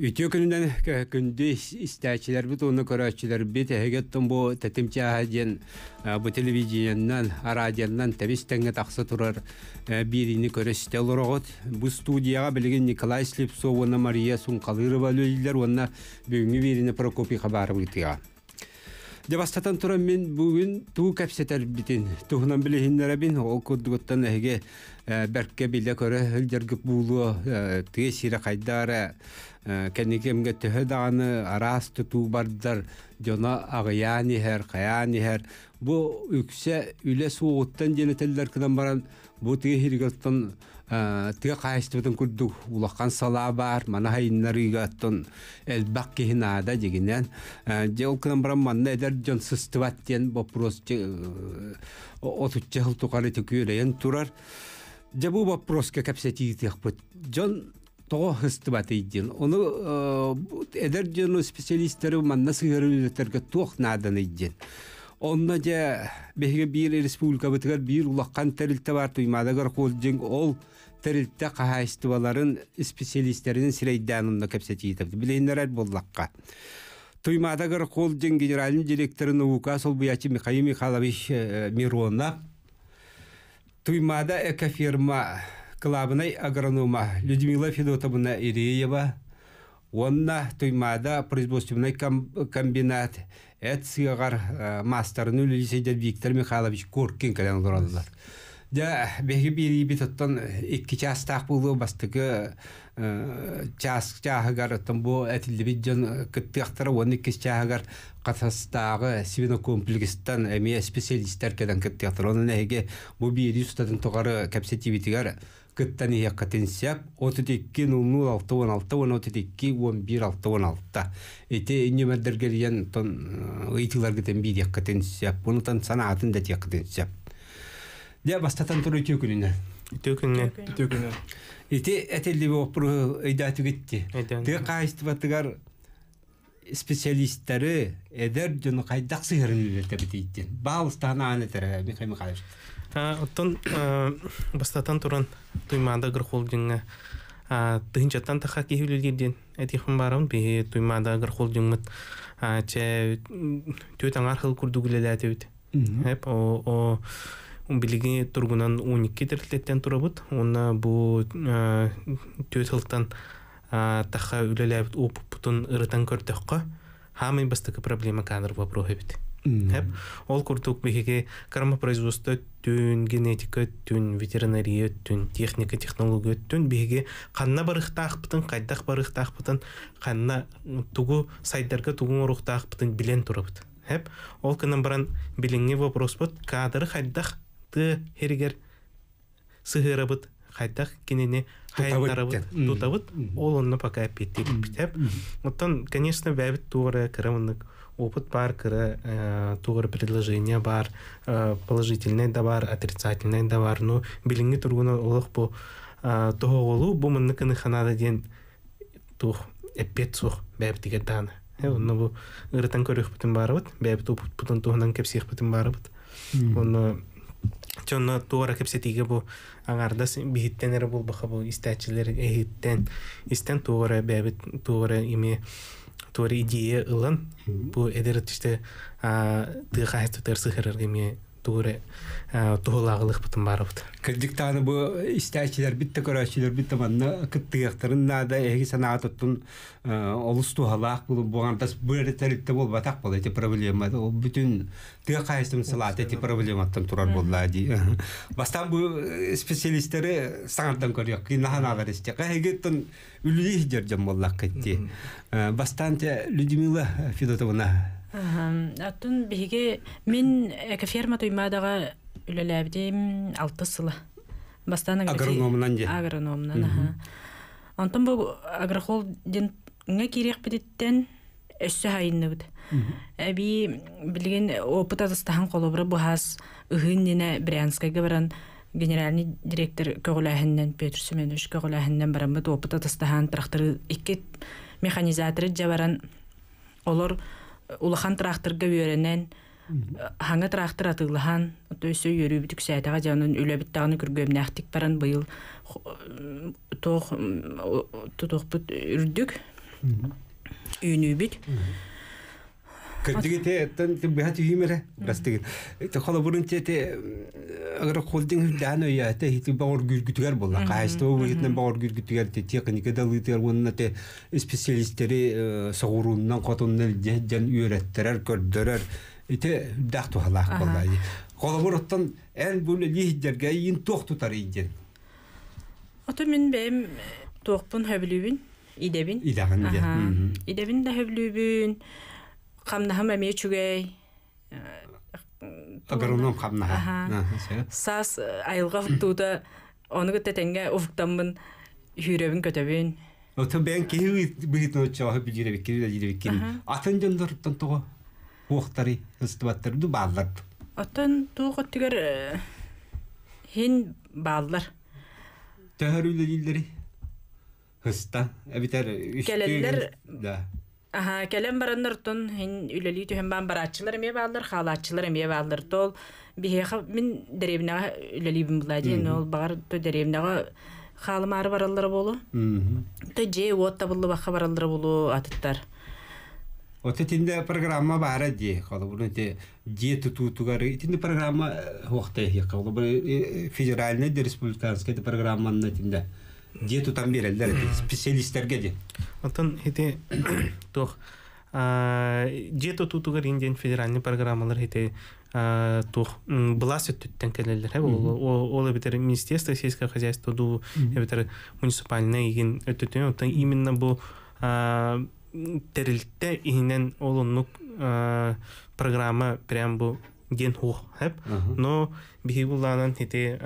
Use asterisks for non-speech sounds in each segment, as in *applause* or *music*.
Үтө күнүнен күндү истәчилер бит оны көрәчилер бит эгеттен бу тетимча ден бу телевиденияннан радионнан табистенге таксы турар бирини көрөстел орогот бу студияга билген Николай Слепцов оны Мария Сункалырова лөйлер оны бүгүнкү бирини Прокопий хабары битига. Дебастатан тура мен бүгүн туу кәпсетер битин. Туһунан билехиннәре бин ол курдугуттан эге бәркке биле көрө хөлдергүп буулу тие сире кайдары кенникемге төһө даганы арас тутуу бардар жона агыяни хер каяни хер бу үксе үле сууттан женетеллер кынан баран бу тие тыга кайыстыбытын курдук улаккан сала бар мана хайыннарыгаттон элбак кихинада дегенен же ол кынан баран манна эдер жон сыстыбат диен вопрос отучча хыл тукары түкүрейен турар. Же бу вопроска капсетиитиякпыт жон того хыстыбат иддин ону эдер жону специалисттери манна сыгырытерге туох надан иддин онна же беге бир республика бытыгар бир улаккан терилте бар туймадагар холдинг ол терилте кахайстыбаларын специалисттеринин сирейданында кепсетиитеп билейнерер боллакка туймадагар холдинг генеральный директору наука сол буячы михаил михайлович миронов туймада экофирма главный агронома Людмила Федотовна Иреева, онна туймада производственный комбинат эт сыгар мастерны үлесейдер Виктор Михайлович Коркин. Да беги бири бит оттон икки час так булу бастыгы час чахагар оттон бу этилди бит жон кыттыктар он икки чахагар катастагы свинокомплексстан эме специалисттер кеден кыттыктар онун эге бу бири устатын тогары капсетибитигер кыттан ия катенсяп отутикки нулну алты он алты он отутикки он бир алты он алты эте инемердергелиен тон ыйтылар кетен бидек катенсяп бунутан санаатын да тек катенсяп Я бастатан туру түйкүнүнө. Түйкүнүнө. Төгүнө. Ити этелли опру ыйда түгетти. Айдан. Ты кайсты батыгар специалисттары эдер жonu кайдак сыгырын билетебититтен. Баалстана аны тере Михаил Михайлович. А, Оттон бастатан туран туймада гыр холдинга тыгынчаттан таха кихилилден этихим барам би туймада гыр холдингмыт че төт аңар хыл курдугулелетебит. Хеп о о билиги тургунан 12 терлеттен турабыт. Онна бу төт хылтан таха үлелебит уп путун ырытан көрдөккө. Хамы бастыкы проблема кадр вопрос бит. Хеп ол курдук бихиге кармопроизводство түн генетика түн ветеринария түн техника технология түн бихиге канна барыхтаахпытын кайдах барыхтаахпытын канна тугу сайдарга тугу орухтаахпытын билен турабыт. Хеп ол кынан баран билинге вопрос бут кадры хайдах ты херигер сыгырабыт хайдах кинене хайдарабыт Тутабыт. ол онны пока петтик битеп оттан конечно бәбит тугры кырымынык опыт бар кыры тугры предложение бар положительный да бар отрицательный да бар ну билинги тургуна олох бу тоголу бу мынны кыны ханада ден тух эппет сух бәбитиге таны Э, онно бу ырытан көрөх бутун барыбыт бәбит опыт бутун туһунан кепсих бутун барыбыт онно Чонно туора кепсетиге бу аңарда биһиттен эре булбаха бу истәчилер эһиттен истен туора бәбит туора име туора идея ылан бу эдер тиште ты хайты терсы херер име туора туһулагылык бутун барыбыт Кырдыктаны бу истәчилер битте көрәчилер битте манна кыттыяктарын нада эги санаатыттын олус тухалак бу бугандас бүре теритте бол батак бол эти проблема ол бүтүн тыга кайсым салат эти проблематтан турар болла ди *laughs* бастан бу специалисттери саңардан көрөк кинаханалар исте кайгеттен үлүли жерден боллак кетти бастан те Людмила Федотовна Аттын биһиге мен экоферма туймаадага үлеләбдим алты сылы. Бастан Агрономунан же. Агрономунан, аха. Антон бу агрохол ден ңа кирек битеттен өссө хайынныбыт. Әби билген опыт атыстахан колобра бу хас ыһын дине Брянскайга баран генеральный директор көгөләһеннән Петр Семенович көгөләһеннән баран бу опыт атыстахан трактор икки механизаторы жабаран олар улахан тракторга үйренен хаңа трактор атылахан төсө йөрү битүк сәтага жанын үлөбит тагын күргөмнәхтик баран быйыл тох бут үрдүк. Кырдыгы те тан те бәһәт үймере бастыгы. Те хала бурын те те агар холдинг дан я те хит баур гүргүтгәр була. Кайсты бу хитнен баур гүргүтгәр те техника да лытыр онна те специалисттери согуруннан котуннан жан үйрәттерәр көрдөрөр. Ите дакту халак була. Хала бурыттан эн бу лиһдәргә ин тох тутар иден. ото мен бэм туохпун хөбүлүүбүн идебин Идаган де. Аха. идебин да хөбүлүүбүн Камнаһым эмие чүгэй Агароном хабна. Аха. саас айылга футтууда оны гытта тенге уфуктаммын хүрөбүн көтөбүн Ото бен кеһи бит но bijire бикки да жире бикки. Атын жондорттан тоо. Хуактары хыстыбаттар ду хин бааллар Тәһәрүле дилдери. Хыста. Әбитәр Келеллер- Да. Аха, келем бараннар тон хин үлели түһен бан барачылар эме баалар, халачылар эме баалар тол биһеха мин деревнага үлели бин булади, ол багар то деревнага халымары бараллар болу. Тутугар. Тинде программа хуакта я кала бу федеральный де республиканский де программа на тинде. Ди тутам берелдер специалисттерге ди. Отон хите *coughs* тох жето тутугар индиен федеральный программалар хите тох блас өттүттен келелер ол ол битер министерство сельского хозяйства ду битер муниципальный иген өттүттен отон именно бу терилте инен олоннук программа прям бу ген хух хеп но бихибуланан хите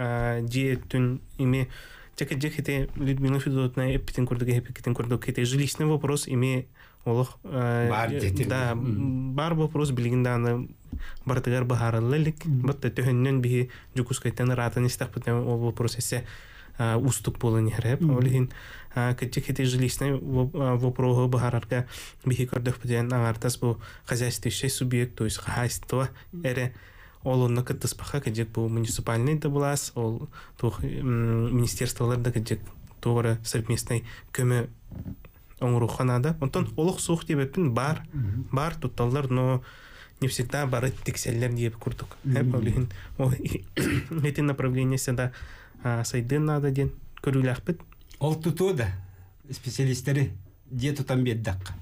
жиеттүн име Чека жек хите Людмила Федотовна эпитен курдуга эпитен курдук хите жилищный вопрос име олох Бар жетин. да бар вопрос билигинде аны бартыгар бахарыллык бытта төһөннөн биһи жукускайтан ратан истахпытен ол вопрос эсе устук болын хереп олихин кычык хите жилищный вопросы бахарарга бүтен аңартас бу хозяйствующий субъект то есть хозяйство эре ол кыттыспаха кыжык бу муниципальный да булас ол тух министерстволар да кыжык тугара совместный көмө оңруханада онтон олох сух дебеппин бар бар тутталлар но не всегда бары текселлер диеп курдук о *coughs* эти направления сада сайдын надо ден көрүләхпит Ол туту да специалисттери ди тутам беддак.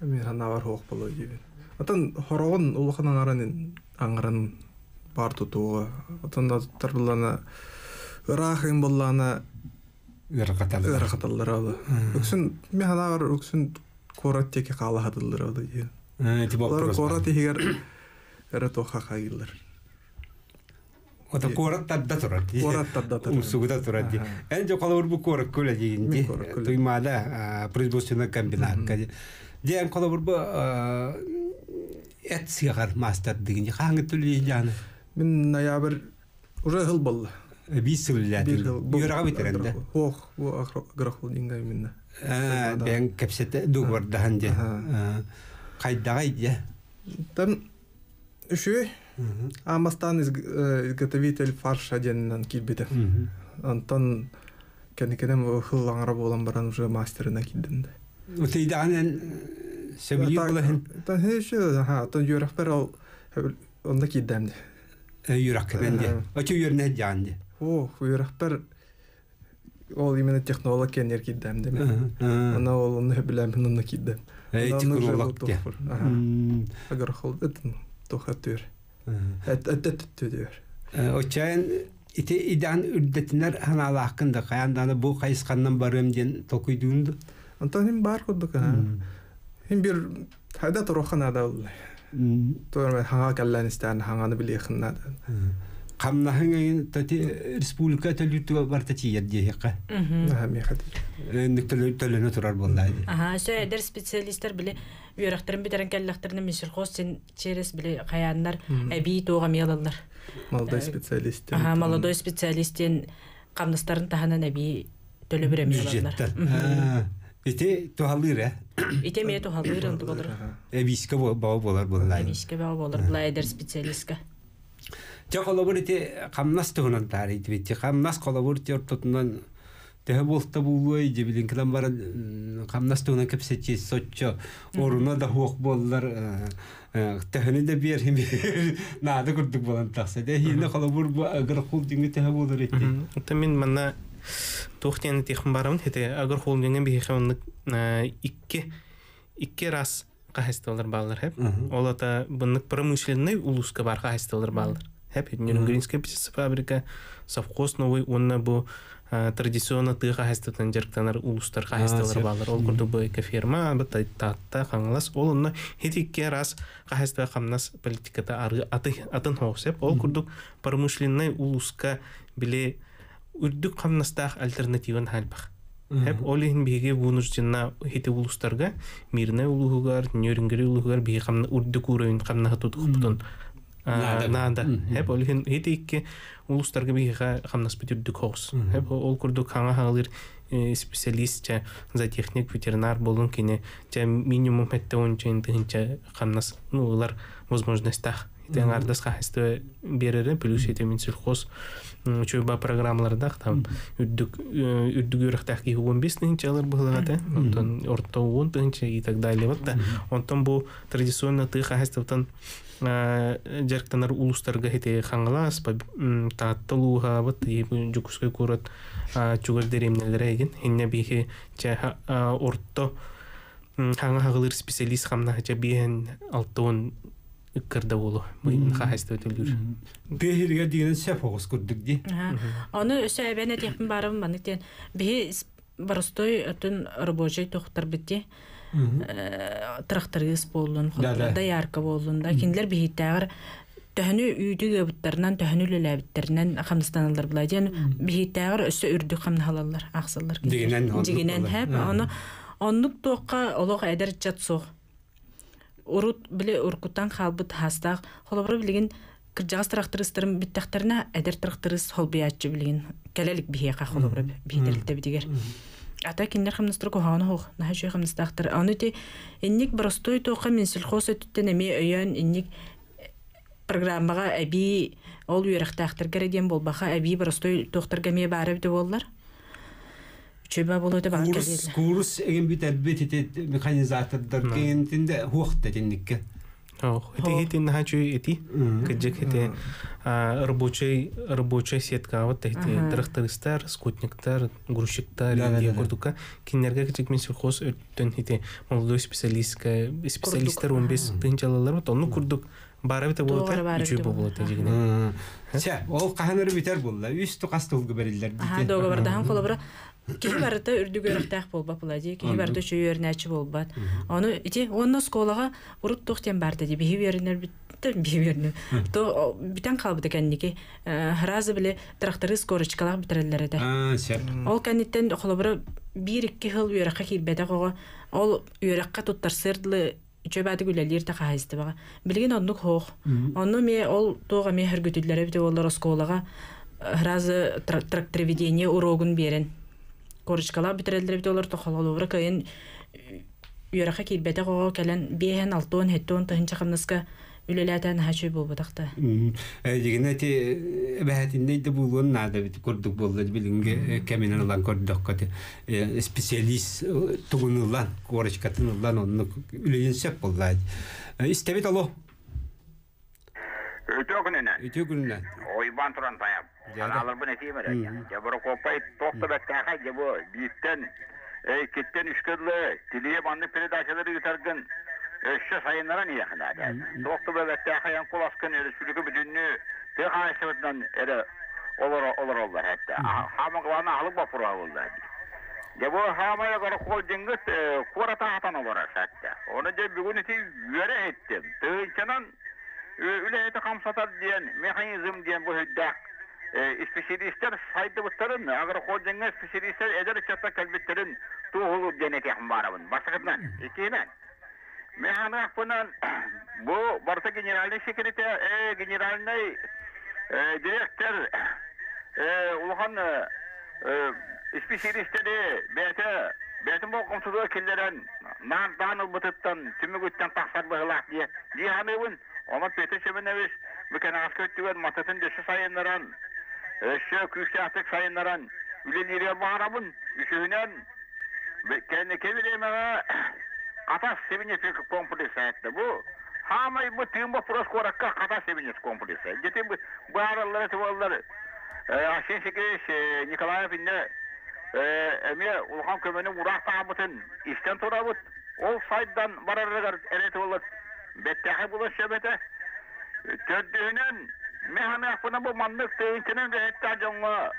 Мен бар хоқ боло дебин. Атан хорогон улахан аңаран аңаран бар тутуга. Атан да тарбылана рахин боллана Ыргаталы. ыргаталлар алы. Өксүн мен хана бар өксүн корат теке кала хадыллар алы. Э тип Олар вопрос. корат тегер эре тоха кагыллар. Ота корат тадда турат. Корат тадда турат. Усугда турат. Эн жо калабыр бу корат көля дегенде. Мен корат көля. Туймада производственный комбинат. Ден калабыр бу эт сигар мастер дегенде хаңы түлі жаны. Мен ноябрь уже хыл болла. Бис хыл. Юрага минна. Бен кепсете. Кайдага идя. Там үшү Амастан изготовитель фарша деннен килбите. Антон кенекенем хыл аңра болан баран уже мастерына килдим. Хеше ха тан юрах перал онда килдем. Юрак кебенде. Ага. Очу юрне жанде. О, пер ол именно технолог кенер килдем деме. Ана ол оны билем онда килдем. Эй, технолог те. Агар хол этен тохатыр. Эт эт эт төдөр. Очайын ите идан үрдетинер ханалаққында қаянданы бұл қайысқаннан барым ден токуйдуынды. Антон хим бар кудук. Хим бир хайда торохана да ол. Тор ханга каллан истан ханганы билехна да. Қамнахын тати республика төлүтүгө барта тиер. Эндік төлөне турар боллайды. Аха, сө эдер специалисттер биле үйрәхтерин битерен келләхтерин мисырхоз сен через биле каяннар әби туга миялалар. Молодой специалист. Аха, молодой специалистен камнастарын таханан әби төлө бире миялалар. Бюджеттен. Ите тухалыр, э? Ите ме то халыр онды болар. Эбиске бау болар боллайды. Бишке баа болар була эдер специалистка. Те колобур ите камнас туһунан тары ите бит. Камнас колобур те ортотунан Теһе болта булуй же билин килан бара камнастуна кепсечи соччо оруна да хуок боллар тахыны да бер *laughs* нада курдук болан такса да хине халабур бу агар хул динге тахы болар этти Это мен манна тухтен тихм барам хете агар холдинген би хемник икки икки раз кахастылар баллар хеп. Ол ата буннык промышленный улуска бар кахастылар баллар. Хеп Нюрнбергенская птица фабрика совхоз новый онна бу а, традиционно ты кахастылар жерктанар улустар кахастылар сеп. баллар. Ол курду бу эко ферма бу татта каңлас. Ол онна хет икки раз кахастыга камнас политиката ары аты атын хосеп. Ол курдук промышленный улуска биле үрдүк камнастаах альтернативын халбах. Хеп олин биге вынуждена хите улустарга мирне улугар, нөрүнгери улугар биге камна үрдүк уровень камна хатутук бутун. Нада. Хеп олин хите икке улустарга биге камнас бүтүрдүк хос. Хеп ол курдук хаңа халыр специалист жа за техник ветеринар болун кине жа минимум хетте он чейин тыгынча камнас ну улар возможностях. Хасты берере плюс чөба программаларда там үрдүк үрдүк үрөхтах ки 15 тыгынча алар булгата онтон орто 10 тыгынча и так далее вот да. Онтон бу традиционно ты хастыптан жерктанар улустарга хите хаңлас тааттылууга вот и жукуской курат чугар деремнелер еген хинне бихи ча орто хаңа хагылыр специалист хамна хача биен алтон ыккырда болу быйын хахаста өтөлүр бехирге деген сеп огус курдук ди Оны өсө эбене тепин барым баны тен бихи баростой отун рабочий тохтар битти. Тракторист болун, Да, да. да ярка болун да киндер бихиттагыр төһөнү үйдүг өбүттарынан төһөнү лелебиттеринен хамстаналар булай ден бихиттагыр өсө үрдүк хамнахалалар аксаллар Дигинен оннук дигинен болар. хеп оны оннук тоокка олох эдер жат соох урут биле уркуттан халбыт хастаах холобро билигин кыржагас трактористерин биттахтарына эдер тракторист холбияччы билигин. Келелик бихиэка холобро бихитерилте битигер ата киндер хамнастыр коханы хох наха жүй хамнастахтар аны те инник простой тока мен сельхоз өттен эми өйөн инник программага әби ол үйрәхтәхтер кереден болбаха әби простой тохтарга ме бары бите боллар Чөбә болу бар курс курс эген бит әлбет ите механизатордар кентинде хуакта тенникке Ох, это эти каджик эти рабочий рабочая сетка вот эти трактористтар, скутниктар, грузчиктар, я курдука, кинерге каджик мен сельхоз өттөн эти молодой специалистка, специалисттер он без тынчалалар вот onu курдук. Бара бите болот, үчү болот. эжигине. Сә, ол каханыр битер булла. Үстү кастылгы дога колобра кихи барыта үрдүг өрөктәк болба булади, кихи барыта чөйөрнәчи болбат. Оны ити онно сколага урут тохтен барды ди, бихи вернер битте, бихи вернер. То битен калбыды кенники. Харазы биле тракторы скорочкалар битереллер сә. Ол кенниттен холобра бир икки хыл үйрәккә килбәдә кога, ол үйрәккә туттар сырдлы чөбәді күләлер та хаһисты бага. Билген оннук хох. Онну ме ол тога ме хөргүтүлләре бите олар осколага разы трактороведение урогун берен. Корочкала битерелдер бите олар тохололовра кайын үйрәккә килбәдә кога кәлән бехен алтон хеттон тахынча камнаска үлеләтән хачы булбадакта. Дигене те бәһәтинде дә булган нада бит курдук булды билинге кеминен лан курдук кате. Специалист тугунулан, корочкатынулан онны үлеген сеп булды. Истебет алло. Өтөгүнүнө Өтө күннән. ойбан туран таяп. Жада. Алар бу нете бере. Я бара копай токта беттага я бу биттен эй кеттен үшкөрлө тилие банды передачалары ютаргын өшө сайынлара не яхна. Токта беттага ян куласкын республика бүтүннү те хайсыбыдан эре олар олар олар хәтта. Хамаглана алып бапыра булды. Я бу хамая гара кол диңгит курата хатана бара хәтта. Оны же бүгүн ити юре еттим. Тыйчанан үләйті қамсатар диен механизм диен бұл хүддәк специалисттер сайды бұттарын агар холдинга специалисттер эдер чатта кәлбеттерін туғылу диен етеқін барабын басықытынан екенен механақ бұнан бұл барса генеральный секретарь э, генеральный директор э, улхан э, специалисттері бәті бәтім бұл қымсызы келдерін нан даныл бұтыттан түмігіттен тақсар бұғылақ дие дияныбын Ama Peter Şebeneviç bu kenar kötüver matatın dışı sayınlaran, Eşşek yükseltik sayınlaran, ülün iri bağrabın, üçüğünen, kendi keviremene, *clears throat* kata sevinye peki komplesi ayette bu. Hamay bu tümbo pros korakka kata sevinye komplesi. Gitti bu, bu araları tıvalları. E, Aşin şekeriş, e, Nikolayev inde, emiye Ulhan kömeni urak tağbıtın, işten torabıt, ol saydan bararlar eret olur. Bettehe bulun şebete, tördüğünen, mehane yapına bu manlık teyintinin de hatta canlı.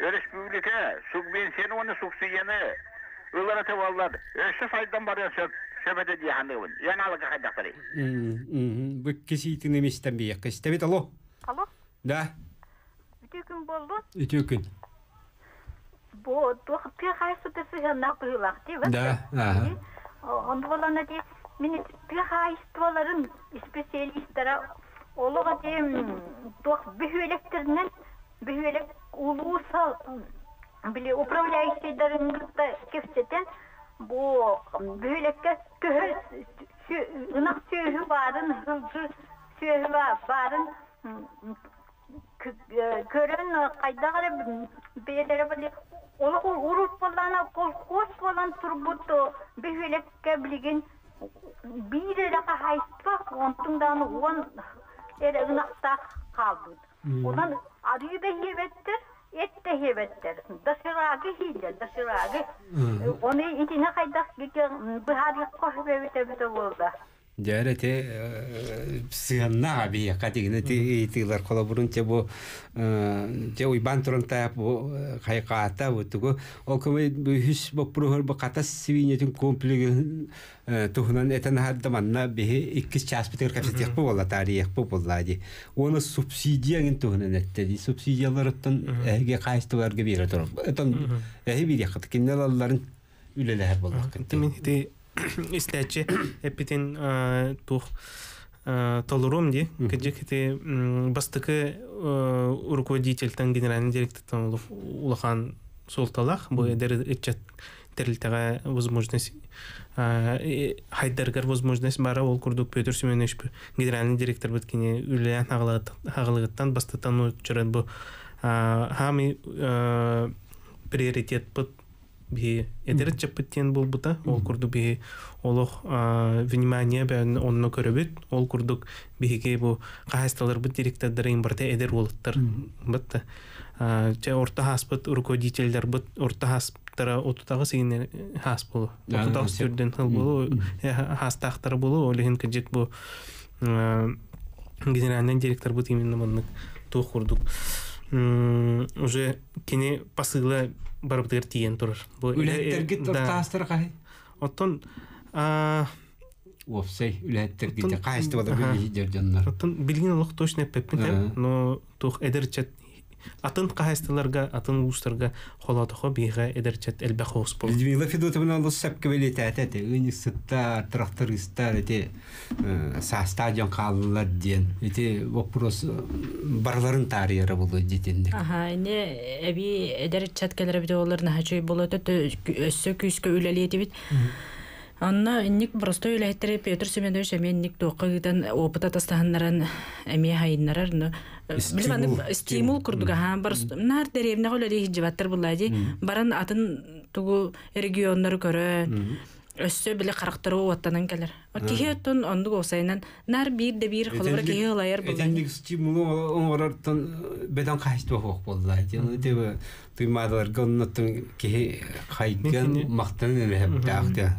Respublika subvensiyonu onu subsiyonu. Ilara tavallar. Eşe saydan barıyor şebete diyanlığı. Yanalık haydakları. Bu kişi itin emisten bir yakı. İstemit alo. Alo, Da. bütün gün boldu. Ütü gün. Bu doktor haysı da sıhhanna kıyılak değil mi? Da. Aha. Onda olan da mini bir haystaların spesialistlere oluğa diyeyim dok bühüleklerinin bühülek ulusal bile upravляющийлерин da kefseten bu bühülekке köhür ınak söhü varın hılcı söhü varın көрөн кайдагы бейлери били оло урут болана колхоз болан турбут бехелекке билген биререка хайспак онтуңданы он эре ынакта калбыт онан арыйда хебеттер этте хебеттер дашырагы хиле дашырагы оны итине кайдак быхари кохбебете бите болду Жәрі те сыянна аби катигіне те итилар кола бурун те бу те уйбан турун та бу хайкаата бу тугу ол көмөй бу хүс бу прохор бу ката свинетин комплеги тухунан этен хадда манна бе иккис час битер капсетек бу болла тарих бу боллади оны субсидияңин тухунан эттеди субсидияларыттан эге кайстыларга бире туруп этон эһи бир якыт киннелалларын үлелер болдuk Тимин истәче эпитен тух толурум ди кеҗек хите бастыкы руководитель тан генеральный директор тан улахан солталах бу эдер этчет терилтага возможность хайдаргар возможность бара ол курдук Петр Семенович генеральный директор биткене үлән хагылыгыттан бастатан учурат бу хами приоритет бут би эдер чапыттен булбута ол курду би олох внимание бен онно көрөбүт. Ол курдук биге бу кайсталар бу директордарын барта эдер болуттар бытта. Че орта хаспыт руководительдер бут орта хаспыттара отутагы сигин хас болу. Отутагы сүрден хыл болу хастактар болу. Олехин кыжык бу генеральный директор бут именно мыннык тух курдук. Уже кене посылы барбытыр тиен турар. Бу Үлеттерге тастыр кай. Оттон Офсей үлеттерге кайсты билген олох точно пеппен, но тух эдерчет атын кайстыларга, атын устарга холотохо бига эдерчет элбе хос бол. Людмила Федотовна лос сапка веле тәтәте, университетта трактористар эти стадион каллар ден. Эти вопрос барларын тарихы булды дитенде. Аха, не эби эдер чаткалар бит олар нахачой болот өссө күскө үлелети бит. Анна инник просто үләһтер Петр Семенович мен ник тоқыдан опыта тастаһаннаран эми хайыннарар но билем аны стимул курдуга ха бар нар деревне голери хижбаттар буллади баран атын тугу регионнар көрө өссө биле карактары оттанан келер. Кихе тон ондуг осайнан нар бир де бир холбар кихе лайар булды. Этенник стимул оңорартан бедан кайсты хок булды. Яны деп туймадылар гоннотун кихе хайган мактан эле таакта.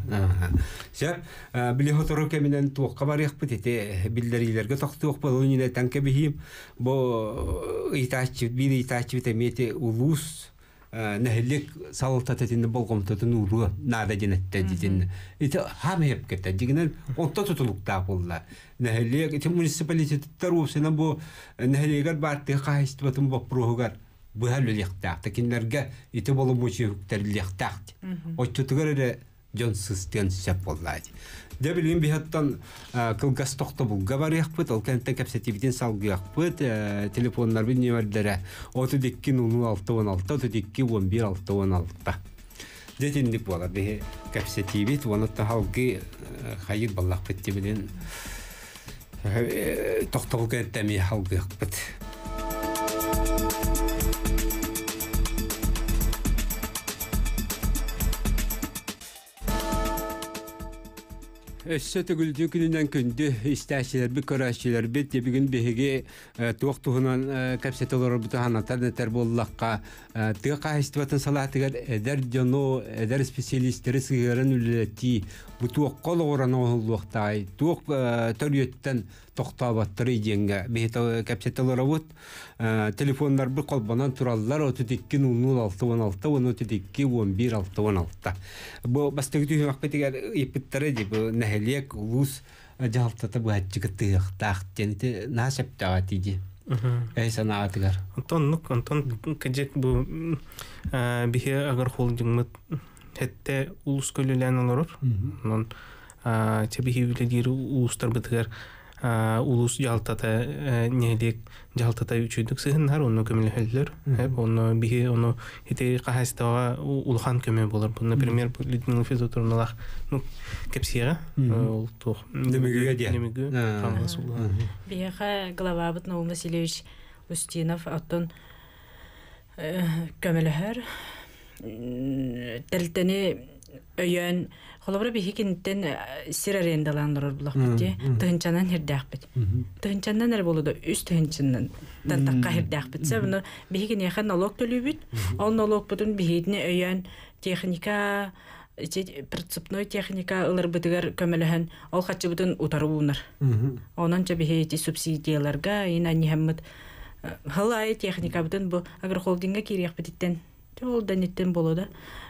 Сеп биле хотору кеминен туокка бар якпыт эте билдерилерге токтуок болу нине танке бихим бо итачы бир итачы битемете улус нәһелек салта тетинде болгомтотун уру нада денетте дитин ите хам хеп кетте дигенен онто тутулукта булла нәһелек ите муниципалитеттер усына бу нәһелегер барты кайст батым бу прогар бу хәлле яктак текинлерге ите болу мучи хүктер яктак оттутугар жонсыз тен сеп боллады Дә билгән бихаттан кылгас тохта бул габар якпыт, ол кенттен капсетибитен салгы якпыт, телефоннар бин нөмерләре 320616, 321116. Детендик була бе капсетибит, оны тахалгы хайыр баллак битти билен тохта бул кенттен ми халгы якпыт. Өссө төгүлдү күнүнен күндү истәчилер би көрәчилер бит те бүгүн беге туак туһунан капсеталар бу таханатар нетер боллакка тыга кайстыбатын салатыгар эдер жоно эдер специалисттер сыгырын үлети бу туак кол оран олуактай туак төрүттен токтабаттыр иденге бехе капсеталар бут телефондар бир колбанан тураллар 32 06 16 32 11 6 16 бу бастыгы түймак бетигер ипиттер ди бу нәһелек улус жалтата бу хатчыгытык тахтенте насептага тиди Эй санаатыгар. Антон нук Антон кежек бу бихе агар холдингмыт хетте улус көлөлән олорор. Нон чебихи биледир улустар битгер улус жалтата нелек жалтата үчүдүк сыгыннар onu көмөлөһөллөр хеп onu бихи onu хите кахастага улхан көмө болор бу например Людмила Федотовналах ну кепсига ол тух Немегеге дия. немеге А. камас улга Биэха главабыт Наум Васильевич Устинов оттон көмөлөһөр тэлтени өйөн холобра биһи киниттен сир арендалаандырар булак бити тыһынчанан хирдäхбит тыһынчанан эр болуду үс тыһынчанан тан такка хирдäхбит се буну биһи кинеха налог төлүбүт ол налог бутун биһидни өйөн техника прицепной техника ылар бытыгар көмөлөһөн. Ол хачыбытын утарыбуунар онон жа биһи ити субсидияларга ин анниһаммыт халай техника бутын бу агрохолдингга кириэхбититтен ол даниттен болода.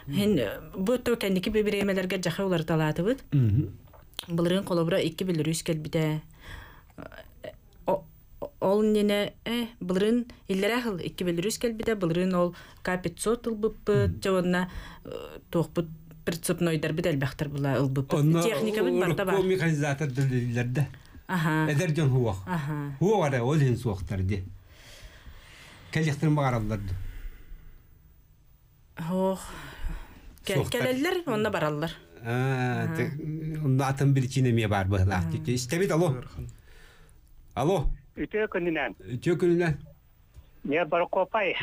Хин бу то кендики бибиремелерге жаха улар талаатыбыт былырын колобура икки билирүүс келбите О- ол нене э икки билирүүс келбите былырын ол к 500 ылбыппыт прицепнойдар бит элбахтар була ылбыппыт техника бит барда бар механизатор аха. Эдер жон хуак. аха вара ол суактар ди. Келелер, онна бараллар. А, онда атын бир чинеме бар быхлак. Истебит алло. Алло. Үтө күнінен. Чөкүнүнөн. Не бар копай.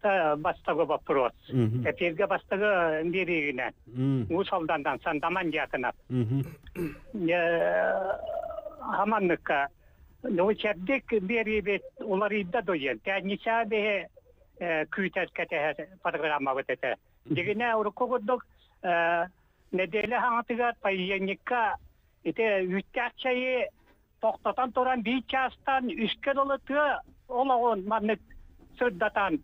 Та бастагы вопрос. Эпирге бастагы беригинен. Усалдандан сандаман якынап. Не хаманныкка. Ну улар идда доен. Та ниса бе күйтәт кәтә программа вот это. Дигене уркогоддок неделе хаңатыгар пайянникка ите үттәкчәе тоқтатан торан бей частан үске долыты олагон маннык сырдатан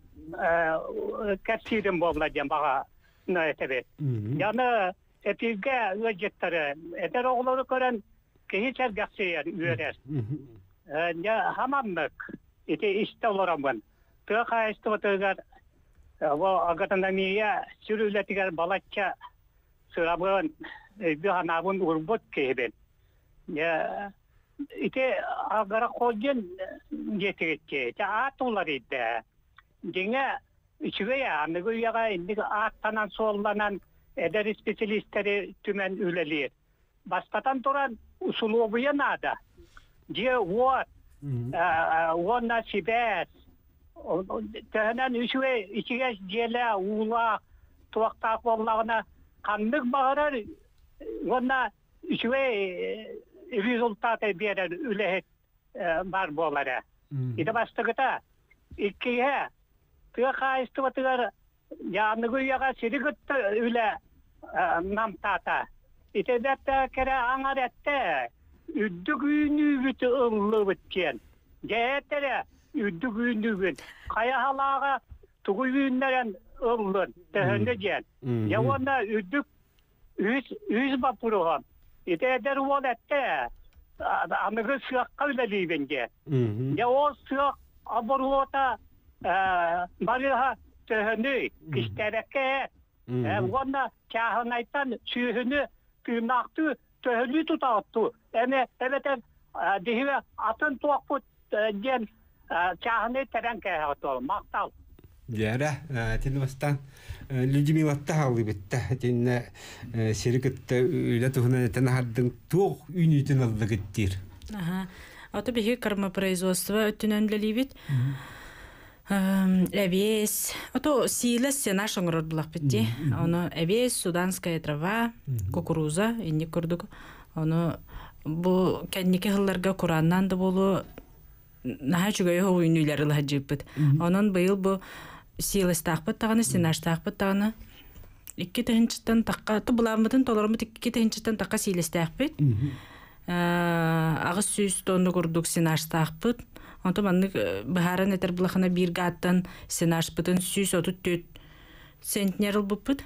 кәпсирин болла дем бага на этебе. Яны эпилге өҗеттәре эдер оглары көрән кеһичәр гәксәяр үерәс. Я хамамнык ите истә оларамын. Тыга истәватыгар во агатанамия сүрүләтигәр балача сырабын бу ханабын урбот кебен. Я ите агара колген жетегетке та атулар иде. Деңе үчүгө я аныгы яга инди аттанан солланан эдер специалисттери түмен үлелер. Бастатан туран усуловуя нада. Же вот онна сибес. Тәһәнән үчүгө ичиге желе ула туактак боллагына кандык багарар онна үчүгө результаты берер үлехет бар болары. Иде бастыгыта иккиге тыга кайыстыбатыгар яныгы яга сиригытты үле намтата. Ите бәтті кере аңар әтті үдді күйіні бүті ыллы біткен. Жәйеттері үдді күйіні бүт. Қая халаға тұғы күйінлерін ыллын төхінді жен. Я онда үдді үз бапырыған. Ите әдер ол әтті анығы сыаққа үлелейбенге. Я ол сыақ абыруота барыға төхіні кіштәрәкке Онда чаханайтан сүйіні күймнақты төхілі тұтаатты. Әме, әбетен дехіве атын туақпыт ден чаханы тәрән кәйхаты мақтал. Яра, тилмастан Людмила тахалы битте. Тинне сирикетте үле тухна танахардын тух үнүтен аллыгыттыр. Аха. Ото биһи кормопроизводство өттүнөн лелибит. Эвес. Ото силес сена шоңрор булак битти. Оно эвес, суданская трава, кукуруза, инни курдук. Оны бу кәннике хылларга Кураннан да болу наха чугай хо уйнүләр ла җиппет. Онон быйыл бу силастакпыт таганы синаштакпыт таганы икки тыгынчыттан такка ту буламытын толормут икки тыгынчыттан такка силастакпыт. Агыс сүз тонну курдук синаштакпыт. Онто маннык бахаран этер булахана бир гаттан синашпытын сүз отут төт центнер буппыт.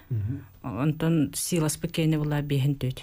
Онтон силаспыт кейне була бехин төт.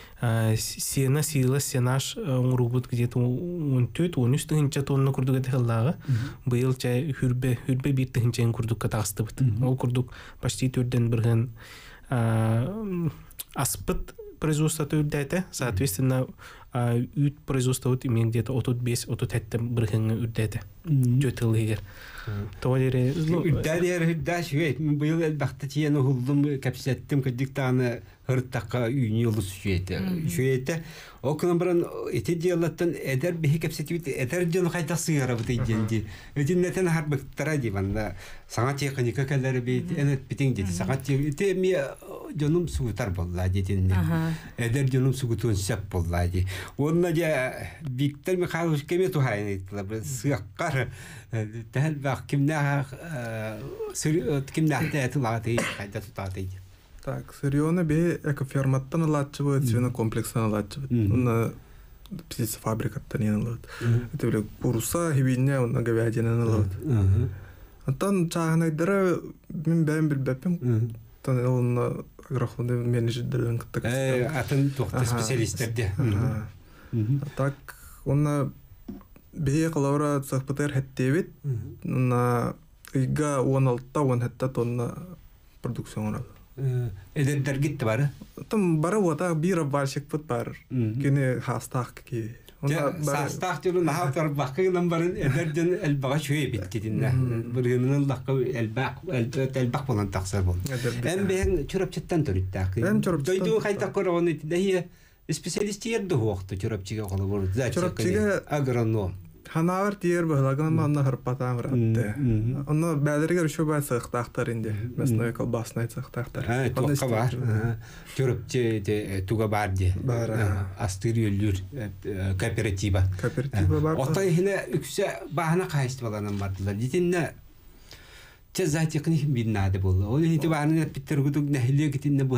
сена сила сенаш уңрубут где-то он төт он үч тыгынча тонна курдук эти хыллага быйыл чай хүрбе хүрбе бир тыгынча курдук катастı бит ол курдук почти төрден бирген аспыт производство үрдәте соответственно үт производство вот имен где-то отут бес отут хәттем бирген үрдәте төт егер Тоолере Үрдәдер үрдә шөй быел бахта тиен хулдум капсеттим кыдыктаны хыртакка үйни улус шөйте. Шөйте окун баран эти диалаттан эдер бихи капсетибит эдер жон кайта сыйара бит инди. Өдүннетен хар бактара диванда саңа техника каллары бит энет битин дити саңа те ми жонум сугутар болла дитин. Эдер жонум сугутун сап болла ди. Онна жа Виктор Михайлович кеме тухайны сыяккар тәһәл бак кимнә кимнә тәтилаты кайда тутаты. Так, сырьёны бе экоферматтан алатчыбыт, свинокомплекстан алатчыбыт. Уна птицефабрикаттан ен алат. Это биле куруса хибине уна говядинен алат. Антан чагынайдары мен бәм билбеппим. Тан уна агрохлунда менеджердерден кыттык. Э, атын тохта специалисттерде. Так, уна бе калавра цахпатер хеттебит. Уна ига 16-та 17-та тонна продукцион алат. Эдердер гитти бары. Там бары вата бир балшык пут бар. Кене хастах ки. Састах жолу нахатар бақы намбарын эдерден элбаға шөй биттидинне. Біргенін лаққа элбақ, элбақ болан тақсар бол. Әм бәң чөрөпчеттен төріттақ. Әм чөрөпчеттен. Дойду қайта қорағаны дәхие специалисті ерді хоқты чөрөпчіге қолы бұл. Чөрөпчіге- агроном. Ханавар тиер бахлаган манна харпатан ратте. Онно бәдергер шо бай инде. Бар. Чөрөпче де туга бар де. Бар, а. Астыр өллүр кооператива. Кооператива бар. Ота хине үксе бахана кайст баланан бардылар. Дитинне Че затикни биннады болду. Ол хити бааны биттер гудуг нехле гитинне бу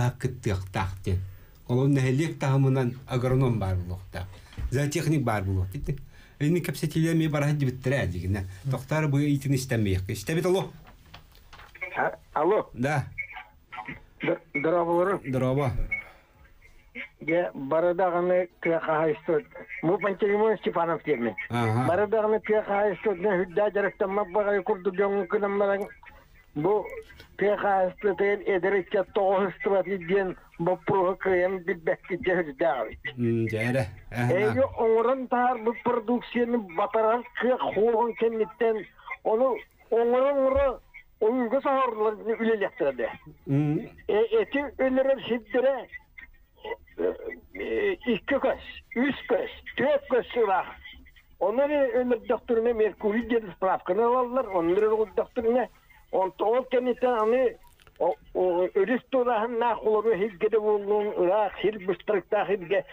тахымынан агроном бар бар. Битти. Эни капсетилеми бар хадди биттер дигине. Токтар бу итин истемейек. Истебит алло. Алло, Да, здорово, дрова. Я барадаганы кыахайстот. Му Пантелеймон Степанов терме. Ага. Барадаганы кыахайстот не хүдда жарыктан маббага курду кынаммаран. Бу Жәрі. Бу продукцияны батаран кыах хуган кенниттен Merkuri dedi spravkını alırlar. Onları o doktoruna on toğul kenitten anı o o ölüs dolahın nakulu hizgede bulun ırak hil bıstırıkta hizge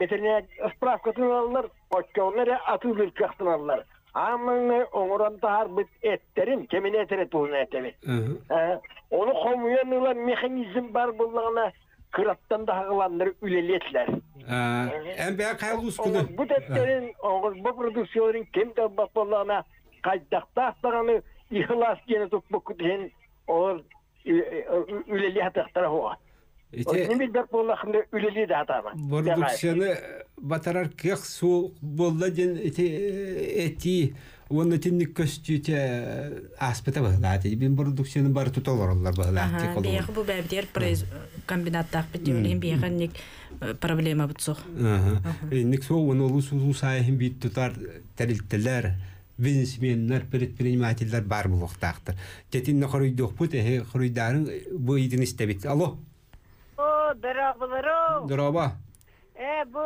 veteriner spravkını alırlar. O onları atılır kahtın alırlar. Amını onuran tahar bit etterin kemin etere tuğun eteri. Ee, onu komuyanılar mekanizm var bulduğuna kırattan da hağılanları üleliyetler. Әм бә қайыл ұскуды. Aktaranı ihlas gene tutmak kutuhen olur üleliyet aktara hoa. Ne bir bak bollakında üleliyi de hatama. Продукцияны батарар кех су болла ден эти эти оны тинник көстүтө аспыта бахлати бин продукцияны бар туталарлар бахлати Ага, бияқы бу бәбдер произ комбинаттақ бит юрин бияқы ник проблема бутсох. Ник со оны улу су сайын бит тутар тәрилтелер бизнесменнер, предпринимательлер бар булуктактыр. Тетин нахырый дохпут, э хырыйдарын бу идин истебит. Алло. дырабылыру. Дроба. Э, бу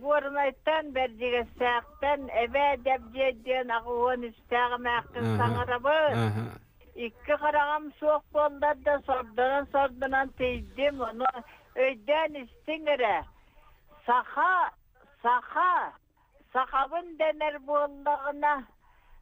буорнайттан бердигесяктан эбе дебжеден агуон истагы мәккин Аха. саңарабы. Икки карагам суок болдар да сордонан сордонан тейдим. Оны өйден истиңере. Саха, саха, сахабын денер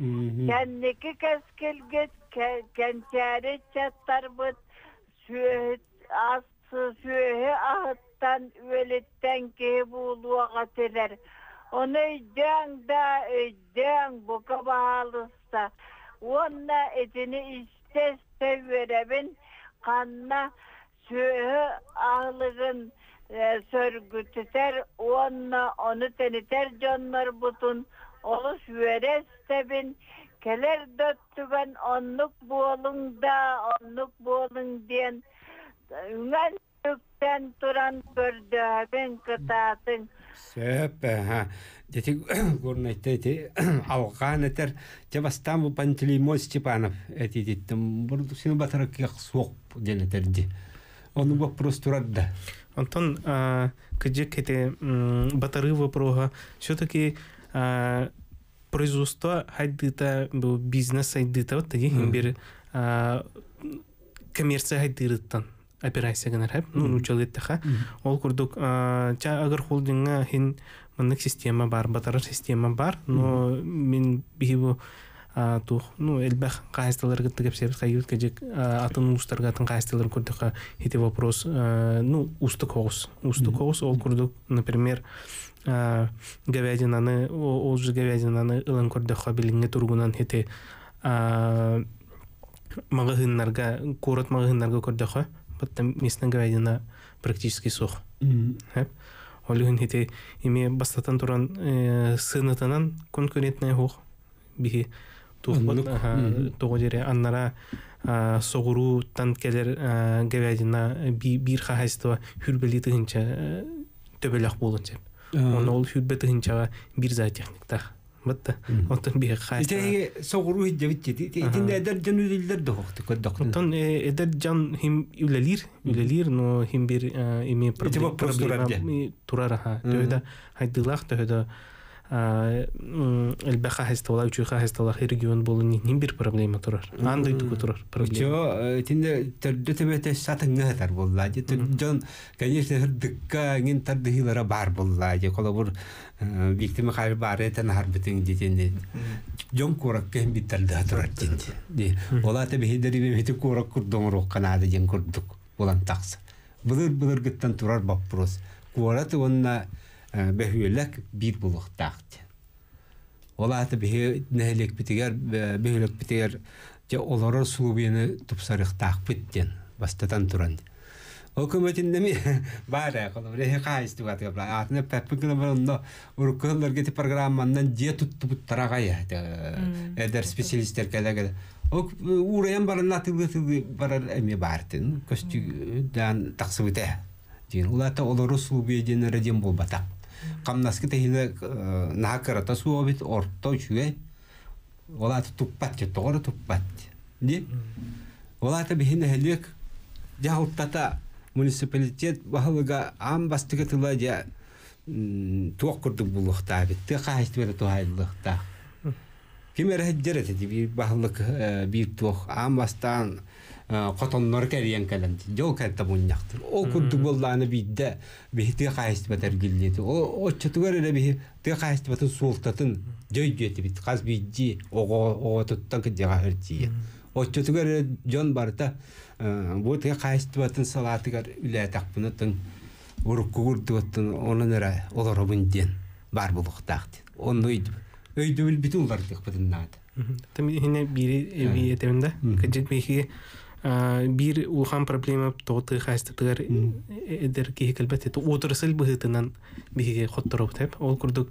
Mhm. Kendiki keskel git, kençeri çatlar bıt, sühet az sühe ahıttan üvelitten ki buluğa gatiler. Onu ödüğen da ödüğen bu kabahalısta. Onunla etini isteste verebin kanla sühe ağlığın e, sörgütüter. Onunla onu teniter canlar butun. Бутун, олы сүйерестебин, келер дөттүбен оннук болуң да, оннук болуң диен, үңән түктен туран көрдөбен кытатын. Сөп. Дети горнайта эти алган этер жабастан бу Пантелеймон Степанов эти диттим. Бурду син батарак яқсуок денетерди. Оны вопрос турарда. Антон, а, кыджы кете м, батары вопрога, все-таки производство хайдыта, бу бизнес хайдыта, вот таги бир коммерция хайдырыттан операция гэнер хэп, ну, нучал еттаха. Ол курдук, ча агар холдинга хин маннык система бар, батары система бар, но мен бихибу тух, ну, элбах кайсталар гытты кепсебит кайгыл кежек атын устарга атын кайсталар курдука эти вопрос, ну, усты когус. Усты когус, ол курдук, например, говядинаны, о- ол же говядинаны ылан курдука билинге тургунан хете а, магазиннарга, город магазиннарга курдука, потому местная говядина практически сух. Хэп. Олигин хите име бастатан туран э, сынытынан конкурентная хух бихи тухбат Аннук. Мгм. того дере аннара а, соғыру тан келер а, говядина би- бир хахайство хүрбели тыгынча төбелек болын сеп. Оны ол хүрбе тыгынчага бир за техниктах. Бытта. Отон би хахайство. Ите соғыру хиджабит жети. Итин эдер жөнүдүлдер дохты көддөктүн. Онтон эдер жан хим үлелир, үлелир, но хим бир а, эми Эти вопрос турар де. ми- турар аха. Төйдө хайдылах төйдө элбеха хастала үчү хастала регион болу нин бир проблема турар. Андай туку турар проблема. Чо, тинде төрдө төбөтө сатыңга тар болла. Же жон, конечно, хырдыкка ген тардыхилара бар болла. Же кола бур виктима хай бар этен хар битин дитенде. Жон корак кен биттарда турар тинде. Ди, ола те бехидери бе хити корак курдон рок канада жен курдук. Болан такса. Былыр былыр гыттан турар вопрос. Кораты онна бехүлек бир булук такты. Олаты бихе нәһелек битигер бихелек битигер же олорор сулубияны тупсарык так биттен бастатан туран. Өкмөтүн *laughs* неми бара коло бре кайсту гат гапла. Атны пеппигне барында уруккалар гети программандан же тутту буттарага я. Эдер специалисттер келеге. Ок ураян барына тылы тылы барар эми бартын. Көстү дан таксыбыта. Дин улата олорор сулубия ден радион болбатак. Камнаски tehile нахакарата суобит орто чуе. Олата туппат ке тогора туппат. Ди? Олата бихине хелек жалтата муниципалитет бахылыга ам бастыга тыла жа туок курдук булукта бит. Ты кайстыбы тухайлыкта. Кимер хаджарат ди би бахылык би туок ам бастан котоннор кәриян кәлән жол кәтті мұняқтыр. О күрдік болланы бейді бейті қайысты бәтер келдеді. О чатугар әрі бейті ты қайысты бәтін суылтатын жой жөйті бейті. Қаз бейді оға тұттан кәдеға өртейі. О чатугар әрі жон барда бұл ты қайысты бәтін салатыгар үлә тақпынытын ұрыққы күрді бәтін оның әрі олар обынден бар бұлықтақты. Оны тек бәтін нады. Там хине бири эби этеминде. Кэжик бихи бир ухан проблема тоты хастыгар эдер ки келбет это отырсыл быһытынан биге хоттороп теп ол курдук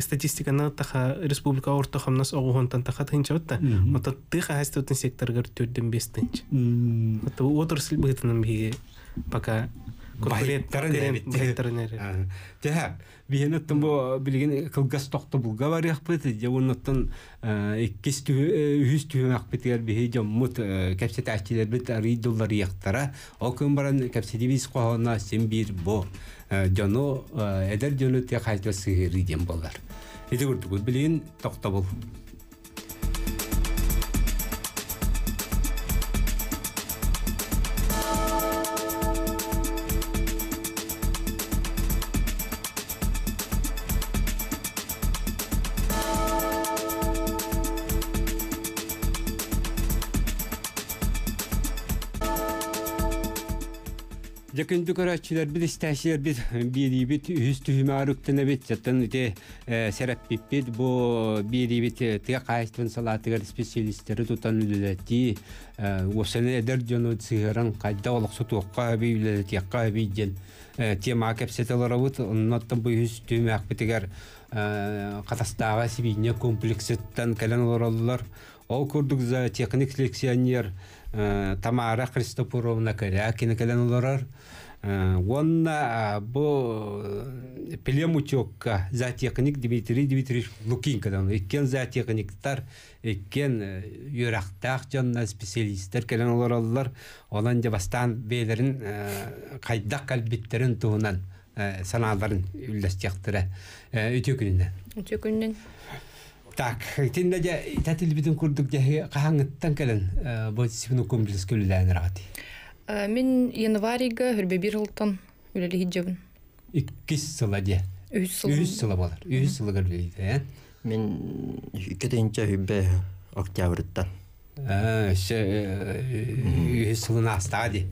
статистиканы таха республика орто хамнас огуонтан таха тынчабытта ота тыха хастытын секторгар төрдөн бес тынч ота отырсыл быһытынан биге пока Байыттарын эбит. байыттарын эре. Тэһэ, биһэнэттэн бу билген кылгас тохто булга барыах быт, я оннаттан иккис үһүс түймәк битер биһи жоммут кепсет ачилер бит ари доллар яктара. Ол күн баран кепсети бис кохона сен бир бо. Жоно эдер жоно те хайта сыгыры дем болар. Эди күрдүк билген тохто бул. Jakındı körәчиләр бит истәшиләр бит бири бит үз түһүмә арыктына бит жаттан ите сәрәп бит бит бу бири бит тига кайстын салатыгар специалисттері тутан үлеләти осыны эдер жону цыгыран кайда олық сутуққа би үлеләти якка би жен тема кепсетелер бут оннаттан бу үз түһүмә битигәр катастага сибине комплекстан калан олар ол курдук за техник лекционер Тамара Христофоровна Корякина калан олар Онна бу пилемучокка за техник Дмитрий Дмитриевич Лукин кадан эккен за техниктар эккен юрактак жанна специалисттер келен аллар олан жабастан бейлерин кайдак калбиттерин туунан үтө күнүнөн Өте күннен. Так, тинде же татил битин курдук же кахаңыттан келен бу сигну комплекс күллән рагати. Э, Мен январига хүрбе бир жылтан үлели хиджабын. Иккис сыла же. Үз сыл. Үз сыла болар. Үз сыла гөллейди, э? Мен икетинче хүббе октябрьтан. А, ше үз сылына астади.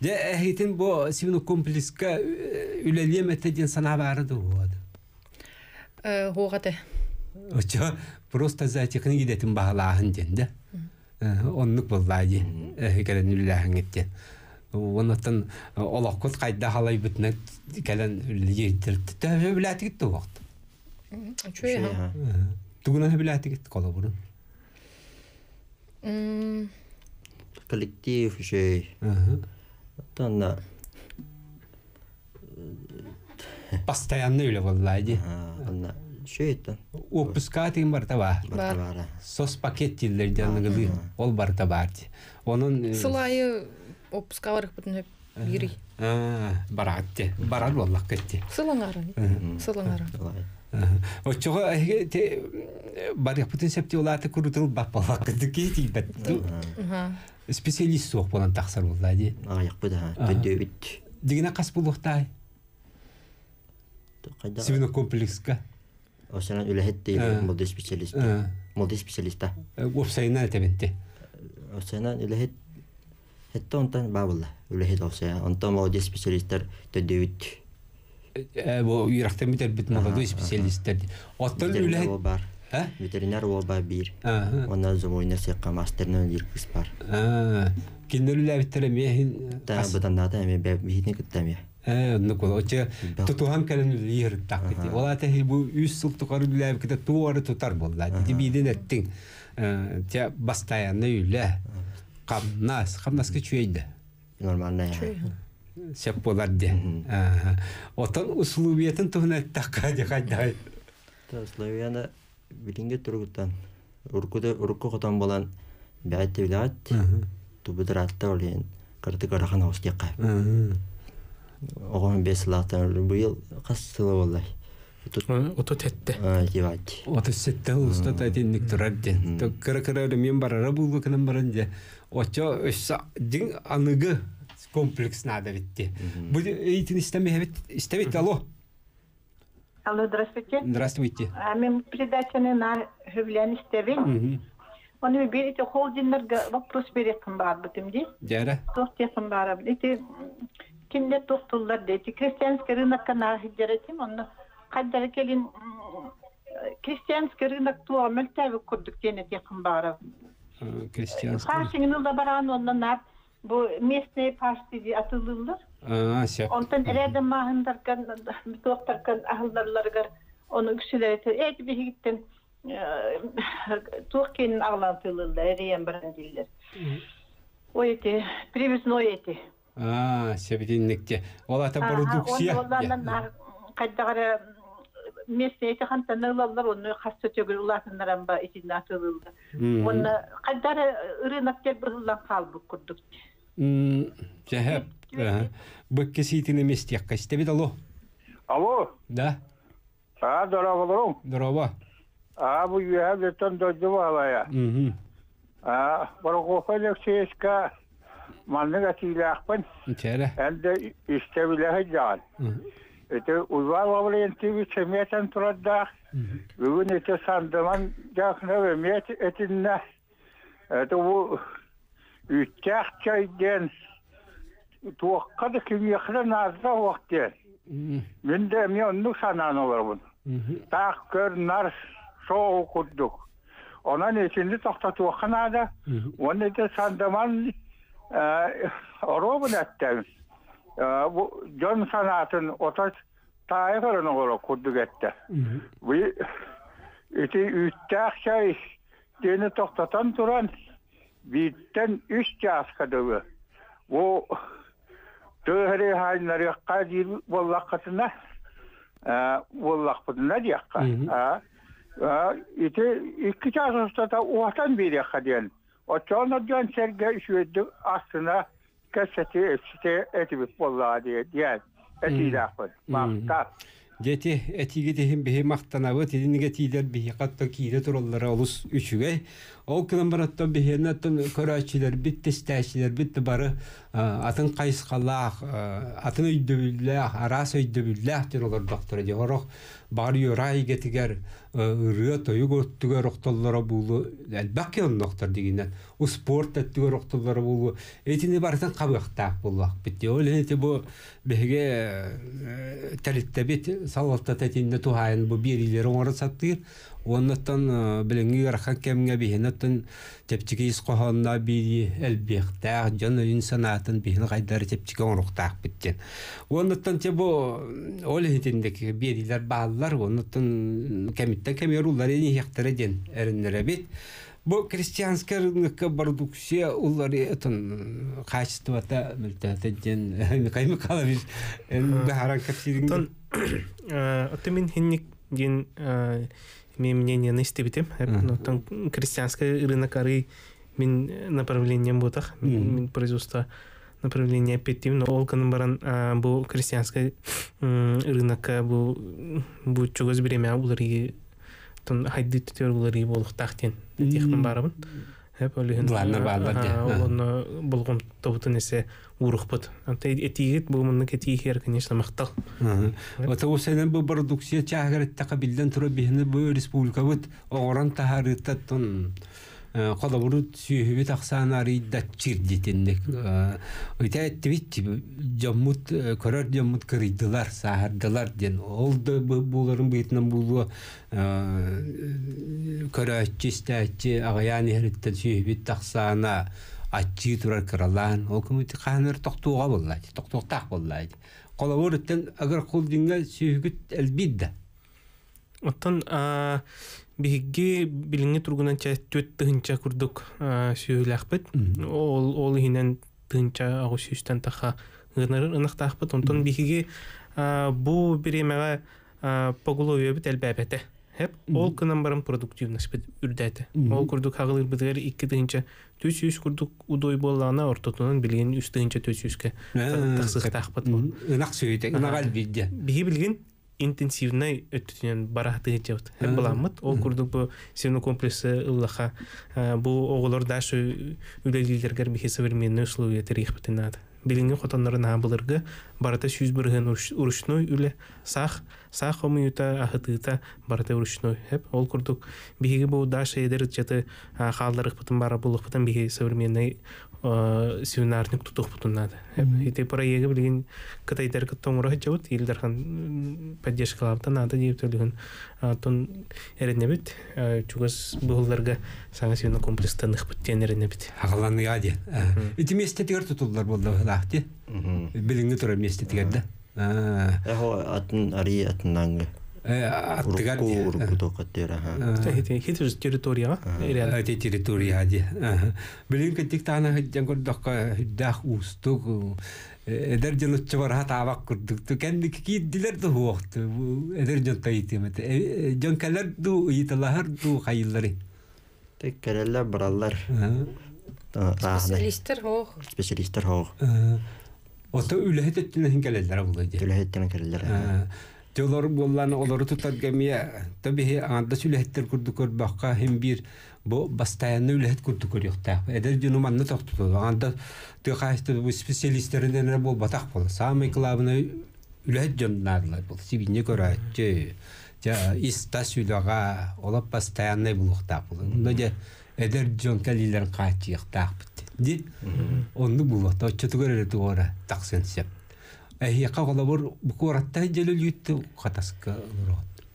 Же хитин бу сигну комплекска үлелемете ден сана барды вот. Э, Хугате. *laughs* Очо просто за техник детин багалаһын ден да. Оннук боллади. Келен үлләһен иттен. Оннан олоққут кайда халай битне келен биләти китте вакыт. Чуй ха. Тугуна биләти китте кала бурын. М, Коллектив шей. Танна Постоянно үле боллади. анна шейтан. Отпуска тиң барта бар. Бар. Сос пакеттилер жаныгы ол барта барди. Onun Сылайы опуска барык бүтүн хөп бири. баратте. Барар боллак кетти. Сылыңары. Сылыңары. Очого те бар япытын септи олаты курутыл бапалак кетти тибет. Ага. Специалист соқ болан тақсар боллади. Аяк буда. Төдөбит. Дигине қас булухтай. Кайда. Сивино комплекска. Осана үлехет дейли А. молде специалист. А. Молде специалиста. Вопсайна тебенте. Осана үлехет Хетто онтан бабылла. Үлехет осая. Онтан молде специалисттер төдөбит. Бу юрактан битер бит молодой специалисттер. Оттан Ветеринар үле. ол бар. А? Ветеринар ол бар бир. Ага. Ондан зомойна секка мастернен иркис бар. А. Киндер үле биттер мехин. Та бутан дата эме бе бихитне кыттамя. Э, Нукол. Оче тутухан кален үле тақти. Олата бу үс сыл тукар үле ките туары тутар болла. Ди биден эттин. Э, те бастаянны үле. Камнас, камнас кечүйдө. Нормально. Сеп болар де. Отон условиятын туһна такка де. Та Словияна билинге тургутан. Уркуда урку котан болан бәйт билат. Тубудыр атта олен. Карты карахан остяка. Огон бес латан быйыл кассыла боллай. Тут Ото тетте. а диват. Оты сетте уста турар де. То кыра кыра мен барара булгу кынан баран де. Очо өссө дин аныгы комплекс надо битти. Бу эйтин истеме бит истебит алло. Алло, здравствуйте. Здравствуйте. А Мен передачаны на Хөвлен истебин. Оны бир эти холдингерге вопрос береким бар бутымди. Жара. Тоқтесім бар. Эти кинде тоқтулар дейти. Крестьянский рынок кана хиджаретим. Оны кайдары келин крестьянский рынок туа мөлтәбі көрдік дене текім бар. крестьянский Фашиңны да баран оннан ап бу местные пашти атылылыр. а сеп Онтан рядом махындаркан тоқтаркан ахылдарларгар оны үксүләйте эт бигиттен тух кен аглан тылылды эриен баран диллер. Ой эти привезной эти. А себединникте ол ата продукция кайдагара местные эти хантанылалар оны хасты төгөр улатындаран ба итин атылылды. Оны кайдары рынок деп быһыллан калбык курдук. Жахап. Бөкке ситин емес тияққа істебеді алло. Алло, Да, а, здорово, здорово. А. Мгм. А, منطقة لاخبن عند يستوي لها جعل وزار وبرين تيجي كمية ترداخ بيقول يتصل دمان جاكنا بمية اتنا تو يتاخ كايدين توقد كمية خلنا عزا وقتين من ده مية ونص أنا نوربون تاخ كر نار شو قدوك onun içinde tohta tuğun adı. Onun için sandaman оробын әттен. Жон санатын отас тайғырын оғыры курдук әтті. Бұл *laughs* ити үттәк чай дені тоқтатан туран үш жасқа дөгі. Бұл да дейін. Отчоны жан серге үшведі астына кәсеті өпсіте әтібіп боллаға дейін. Әтейдақпын. Мақта. Дети этиге дехин бихи мактанабы тидинге тилер бихи катта кире тураллары олус үчүгэй. Ол кынан бараттан бихине атын көрәчилер бит тестәчилер бит бары атын кайскалах атын өйдөбүлләх арас ден олар ди орох бар юрай гетигер ыры тойу готтугер октоллары булу әлбәкке он доктор дигеннән у спорт әттүгер октоллары булу этине барытын кабыктак буллак бит ол эти бу беге тәлиттә бит салалта тәтинне тухайын бу бирилер оңора саттыр оннаттан билинги гархан кемге бихинаттан тепчики исқохонна бири элбехтах жон өйін санатын бихин кайдар тепчики оңруктак биттен оннаттан те бу ол хитиндек бирилер бааллар оннаттан кемитте кемерулар эни хектер ден эриннере бит Бу крестьянская рынокка продукция улары этон качествата мөлтәтен Кайм Михайлович бахаран капсирин. Тон *coughs* аты мен хинник ден мен мнение истебитем. Но тон крестьянская рынок ары мен направлением ботах, мен производство направление петтим, но олканым баран бу крестьянская рынокка бу бу чогоз береме улары тон хайды тетер булары болох тахтен техмен барабын хеп өлүһүн Буанна баалар де. оны болгом тобутун эсе урухпут анта этигит бу мунны кетигер конечно мактал Ота усенен бу продукция чагырыт тақабилден тура бихне бу республика бут оғыран тахарыттан қолабырут сүйөбүт аксаанаары датчир детинник ыта эттибит жоммут көрөр жоммут кырыйдылар сахардылар ден ол да буларын быйтынан булу көрөөччи стааччи агаян эриттен сүйөбүт таксаана Аччи турар кыралаан ол кымыты кааныр токтууга боллайт токтуктак боллайт қолабырыттан агар холдинга сүйүгүт элбидда оттон биһигги билиңи тургунан ча төт тыһынча курдук сүйүлэхпит ол ол хинен тыһынча агу сүүстен таха ынырыр ынактаахпыт онтон биһиги бу биремеге поголовия бит элбэбете хеп ол кынан баран продуктивность бит үрдәте. Ол курдук хагылыр икки тыһынча төс yüz курдук удой боллаана ортотунан билген үс тыһынча төс yüzке тахсыктаахпыт ынак сүйүтек ынак элбидде биһи билген интенсивный өттүнен барахты жабыт хеп буламыт ол курдук бу севно комплексы ыллаха бу оголор дашы үлелилергер условия надо билинген хотоннары на булыргы барата сүз бырыгын уручной үле сах сах омуюта ахытыта барата уручной хеп ол курдук. Биһиги бу дашы эдер жаты халдарык бытын бара булык бытын биһи современный семинарник тутух бутуннады ите проеге билген кытайдар кыттоңура хачабыт илдархан поддержкалабыта нада дип төлөгөн тон эренебит чугас бууларга саңа семинар комплекстан ыхбыт тен эренебит Ағаланы ади. Ити месте тигер тутулар болды лахти. Билинге тура месте тигерді. эхо атын ари атыннаңы Аттыгар урукку урукку токаттера ха ите хитус территорияга эрен Эти территория ади. Билин кеттик тана жангор докка дах устук. Эдер жыл чыбар хат абак курдук. Ту кенди ки дилер ду хуакты. Эдер жыл тайтимет. Жон калар ду италахар ду хайыллары. тек келелер бараллар Специалисттер хох. специалисттер хоо Ото үлэхет өттүнө хин келелер булды. төлөһеттен келелер Jolor bollarını olary tutar gemiye tabihi anda sülhettir kurdu kör bakka hem bir bu bastayanı ülhet kurdu kör yokta. Eder cunum anna toktutu. Anda tıkaçtı bu spesialistlerden bu batak bol. Sami klabına ülhet cunlarlar bol. Sibinye göre ja ista sülaga olap bastayanı bulukta bol. Bunda ja eder cun kaliler kaçı yokta. Di? Onu bulukta. Çatı göre de doğru. Taksen sep. Каголобор букоратта желел ютты катаска урот.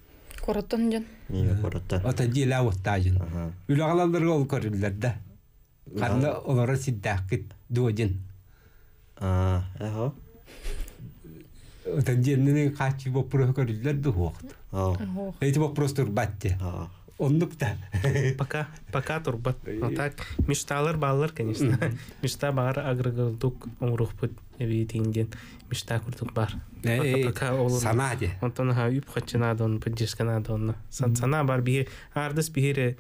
Короттон жан. неге коратта Ата жила уттажын. Ага. Үлагалаларга ол көрүлләр да. Канна олара сиддакыт дуожин. а эхо Ата женнин качы бопро көрүлләр ду вакыт. о Хох. Эти вопрос турбатте. о Оннукта. пока пока турбат а так мечталар балалар конечно мечта бар агрыгылдук оңрухпут эби тиңден мечта курдук бар пока ол Санаде. онтон ха үп хачына дон поддержкана дон сан сана бар бие ардыс бире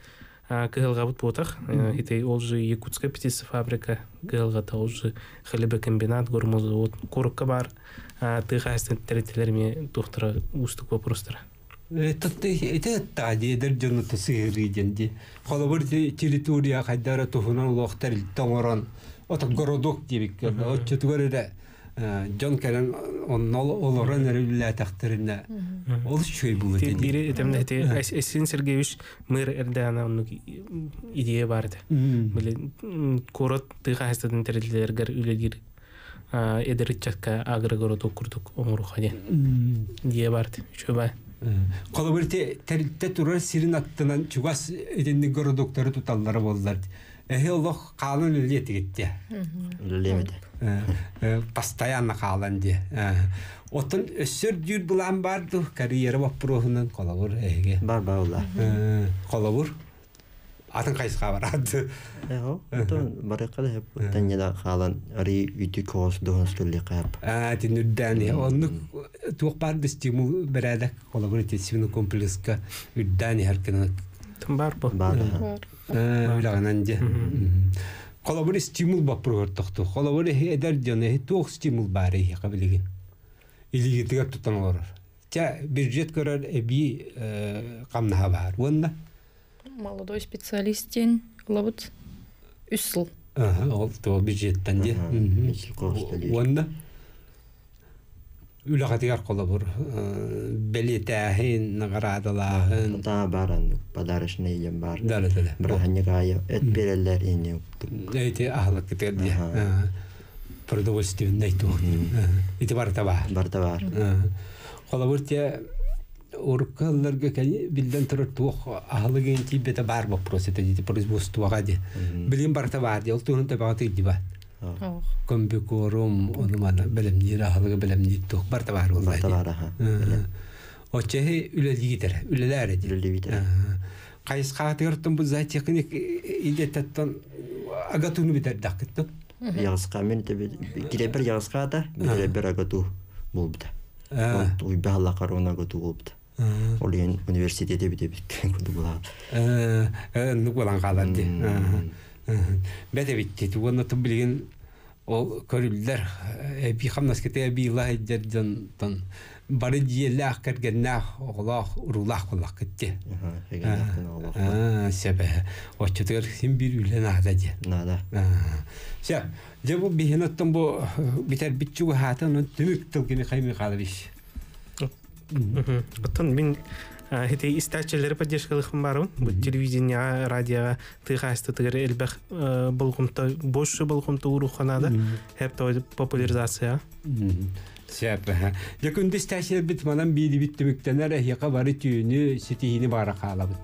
кыгылгабыт ботах хите ол же якутская птица фабрика кыгылгата ол же хлебокомбинат гормозавод корукка бар ты хастен территориями тухтара устук вопростара Это это тади дер жонно тсыгри денди. Холобор территория хайдара туфунан лохтар тоңорон. Ота городок дебик. Отчетгөрө Жон келен он олорон эрүллә тахтырына. Ол шөй булды Те деди. бири этемде те Эсин Сергеевич мэр эрде ана онук идея барды. Биле корот ты хастадын терилдергер үлегир эдеритчатка агрогород окурдук оңру хаден. Идея барды. Чөбай. Холобор терилте турар сирин аттынан чугас эденни городоктары туталлары болдылар. Эхе олох калын үле тигитти. үлелемеде Постоянно калын де. Отын өссөр жүр булан барды карьера вопросунан колобор эге. бар бар ула Колобор атын кайсыга барады. барыкка да таньяда халан ари үтү кос дохос төлле кап А тинүддән онны тук барды стимул берәдә колобор тесивны комплекска үддән һәркенә. Тым бар бу. бар Бар. Уйлаганан же. Колобор стимул бапыр тохту. Колобор эдер җаны тук стимул бар и кабилеген. Илигитгә тутанлар. Та бюджет көрәр эби камна бар. Вонда. Молодой специалистен лабыт үсл. Ага, ол то же. Ага, исил кос төлөйт. Вонда. Уйлагатыгар колобор белетәһин наградалаһын. та баран подарочный ем бар Дала дала. браханьяга эт берелер ине Эти ахлак кетерди. Ага. Продовольственный то. Ити бар таба. бар Холобуртия уркалларга кай билден турар туох ахлагын тибете бар вопрос это дите производствога де. Билим бар таба де, ол туһун таба диба. Хох. Комбикорум онумана белемнир ахлага белемнир туох бар таба бар барда бар аха Оче үлелигитер, үлеләре де. Үлеле битер. Кайыс хатыртын бу зайтехник идеттен агатуну битер дакыттык. ягыска мен тебе кире бер ягыска да кире бер агату булбута А. уй бахалла карона агату булбута ол ен университете бите биткен куду була Э, ну болан калан ди. М. Бәдә битте, туган тып билген ол көрүлләр. Э, би хамнас кете би ла җәрдән тан. Бары диелә кергәннә Аллах урулах кулак китте. Аха, хегендәктен Аллах. А, себе. Очтыр син бир үлән ада ди. Нада. Ся, җабу бихенаттан бу битәр битчү хатын түмик тылгыны кайми калыбыш. Оттон мен Хете истачелері поддержкалыхын барым. Бу телевидение, радио тыгасты тыгыр элбэх болгумта бошы болгумта уруханада. Хеп той популяризация. Сәп. Якын дистәшер бит манан биди биттимиктенер яка бары түйүнү ситихини бара калабыт.